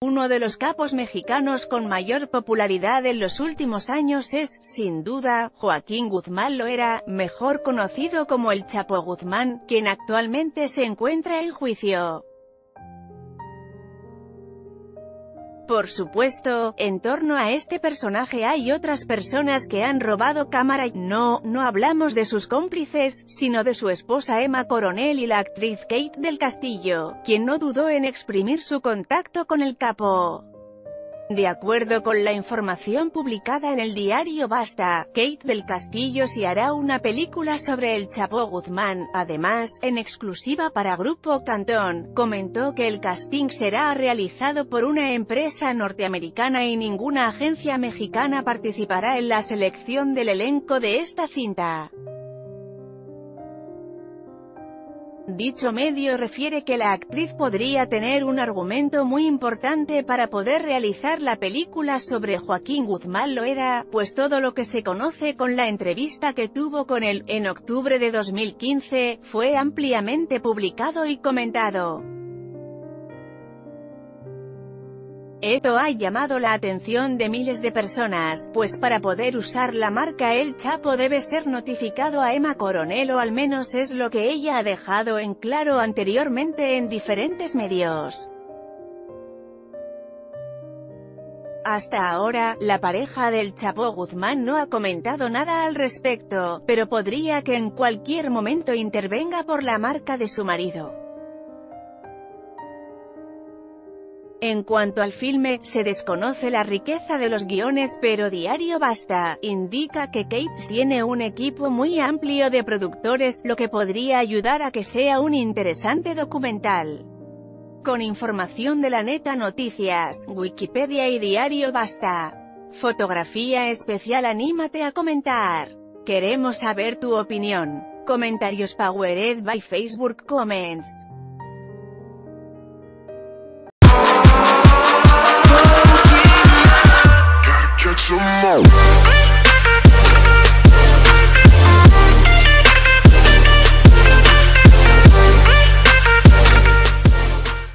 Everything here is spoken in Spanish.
Uno de los capos mexicanos con mayor popularidad en los últimos años es, sin duda, Joaquín Guzmán Loera, mejor conocido como el Chapo Guzmán, quien actualmente se encuentra en juicio. Por supuesto, en torno a este personaje hay otras personas que han robado cámara y no, no hablamos de sus cómplices, sino de su esposa Emma Coronel y la actriz Kate del Castillo, quien no dudó en exprimir su contacto con el capo. De acuerdo con la información publicada en el diario Basta, Kate del Castillo se hará una película sobre el Chapo Guzmán. Además, en exclusiva para Grupo Cantón, comentó que el casting será realizado por una empresa norteamericana y ninguna agencia mexicana participará en la selección del elenco de esta cinta. Dicho medio refiere que la actriz podría tener un argumento muy importante para poder realizar la película sobre Joaquín Guzmán Loera, pues todo lo que se conoce con la entrevista que tuvo con él, en octubre de 2015, fue ampliamente publicado y comentado. Esto ha llamado la atención de miles de personas, pues para poder usar la marca El Chapo debe ser notificado a Emma Coronel o al menos es lo que ella ha dejado en claro anteriormente en diferentes medios. Hasta ahora, la pareja del Chapo Guzmán no ha comentado nada al respecto, pero podría que en cualquier momento intervenga por la marca de su marido. En cuanto al filme, se desconoce la riqueza de los guiones pero Diario Basta, indica que Kate tiene un equipo muy amplio de productores, lo que podría ayudar a que sea un interesante documental. Con información de la neta noticias, Wikipedia y Diario Basta. Fotografía especial anímate a comentar. Queremos saber tu opinión. Comentarios Powered by Facebook Comments. Oh.